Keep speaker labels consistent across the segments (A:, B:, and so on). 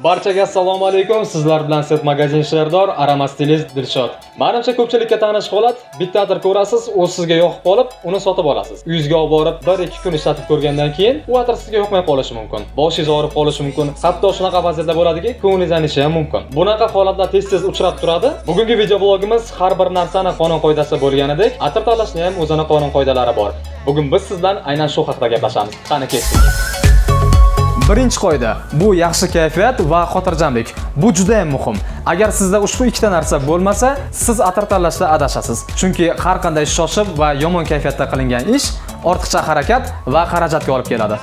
A: Barchaga assalomu alaykum. Sizlar bilan set magazin sherdor arama stilist Dilshod. manimcha ko'pchilikka tanish holat, bitta atir ko'rasiz, u sizga yoqib qolib, uni sotib olasiz. Uyingizga olib borib 1-2 kun ishlatib ko'rgandan keyin u atir sizga yoqmay qolishi mumkin. Boshingiz og'rib qolishi mumkin. Hatto shunaqa vaziyatlar bo'ladiki, ko'nglingiz aynishi ham mumkin. Bunaqa holatlar tez-tez uchrab turadi. Bugungi video blogimiz har bir narsani qonun qoidasi bo'lganidek, atir tanlashni ham o'zini qonun qoidalari bor. Bugun biz sizdan aynan shu haqida gaplashamiz. Qani ketdik. Birinchi qoida bu yaxshi kayfiyat va xotirjamlik. Bu juda ham muhim. Agar sizda ushbu ikkita narsa bo'lmasa, siz atir tanlashda adashasiz. Chunki har qanday shoshib va yomon kayfiyatda qilingan ish ortiqcha harakat va xarajatga olib keladi.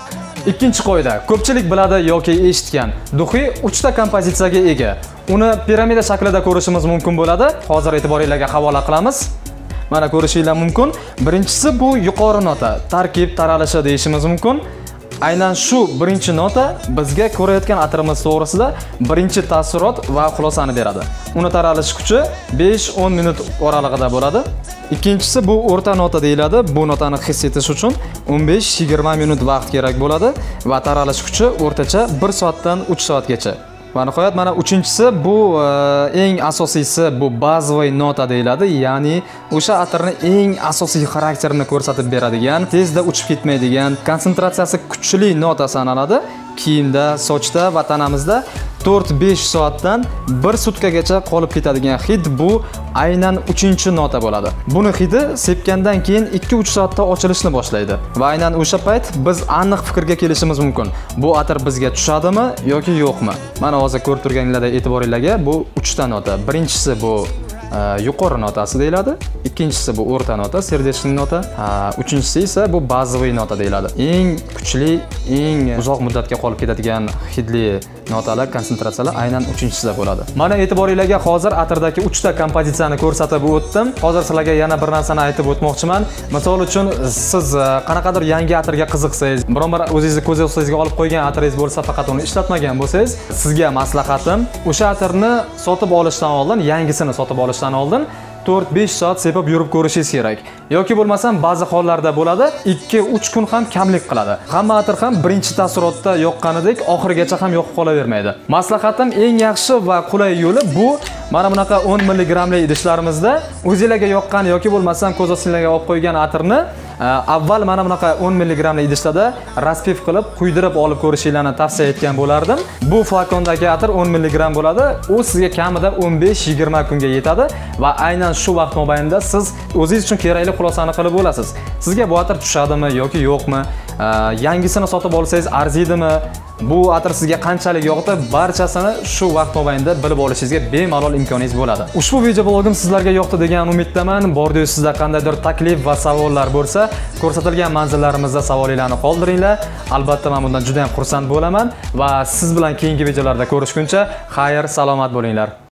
A: Ikkinchi qoida, ko'pchilik biladi yoki eshitgan. Duxi 3 ta kompozitsiyaga ega. Uni piramida shaklida ko'rishimiz mumkin bo'ladi. Hozir e'tiboringizga havola qilamiz. Mana ko'rishinglar mumkin. Birinchisi bu yuqori nota, tarkib taralishi deyishimiz mumkin. Aynan shu birinchi nota bizga ko'rayotgan atirimiz to'g'risida birinchi taassurot va xulosani beradi. Uni taralish kuchi 5-10 minut oralig'ida bo'ladi. Ikkinchisi bu o'rta nota deyiladi. Bu notani his etish uchun 15-20 minut vaqt kerak bo'ladi va taralish kuchi o'rtacha 1 soatdan 3 soatgacha. Va nihoyat mana uchinchisi bu e, eng asosiysi bu bazovoy nota deyiladi, ya'ni o'sha atirni eng asosiy xarakterini ko'rsatib beradigan, tezda uchib ketmaydigan, konsentratsiyasi kuchli nota sanaladi. Kiyimda, sochda va tanamizda 4-5 soatdan 1 sutkagacha qolib ketadigan hid bu aynan 3-nota bo'ladi. Buni hidi sepgandan keyin 2-3 soatda ochilishni boshlaydi va aynan o'sha payt biz aniq fikrga kelishimiz mumkin. Bu atir bizga tushadimi yoki yo'qmi? Mana hozir ko'rib turganingizda e'tiboringizga bu 3 ta nota. Birinchisi bu Э, yuqori notasi deyiladi. Ikkinchisi bu o'rta nota, сердечный nota. Uchinchisi esa bu bazaviy nota deyiladi. Eng kuchli, eng uzoq muddatga qolib ketadigan hidli notalar, konsentratsiyalar aynan uchinchisida bo'ladi. Mana e'tiboringizga hozir atirdagi uchta kompozitsiyani ko'rsatib o'tdim. Hozir sizlarga yana bir narsani aytib o'tmoqchiman. Misol uchun siz e, qanaqadir yangi atirga qiziqsangiz, biron bir o'zingizni ko'z olib qo'ygan atiringiz bo'lsa, faqat uni ishlatmagan bo'lsangiz, sizga maslahatim o'sha atirni sotib olishdan oldin, yangisini sotib olishdan oldin 4-5 soat sepib yurib ko'rishingiz kerak. Yoki bo'lmasam ba'zi hollarda bo'ladi, 2-3 kun ham kamlik qiladi. Hamma atir ham birinchi taassurotda yoqqanidek oxirigacha ham yoqib qolavermaydi. Maslahatim eng yaxshi va qulay yo'li bu mana bunaqa 10 milligramli idishlarimizda o'zingizlarga yoqqan yoki bo'lmasam ko'z ostinglarga olib qo'ygan atirni Э, avval mana bunaqa 10 milligramli idishlarda raspiv qilib quydirib olib ko'rishinglarni tavsiya etgan bo'lardim. Bu flakondagi atir 10 milligram bo'ladi. U sizga kamida 15-20 kunga yetadi va aynan shu vaqt mobaynida siz o'zingiz uchun kerakli xulosani qilib bo'lasiz. Sizga bu atir tushadimi yoki yo'qmi? Э, yangisini sotib olsangiz arziydimi? Bu atir sizga qanchalik yoqdi, barchasini shu vaqt mobaynida bilib olishingizga bemalol imkoningiz bo'ladi. Ushbu video blogim sizlarga yoqdi degan umiddaman. bordiyu sizda qandaydir taklif va savollar bo'lsa, ko'rsatilgan manzillarimizda savolinglarni qoldiringlar. Albatta men bundan juda ham xursand bo'laman va siz bilan keyingi videolarda ko'rishguncha xayr, salomat bo'linglar.